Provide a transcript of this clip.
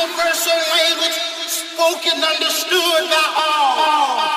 universal language spoken, understood by all.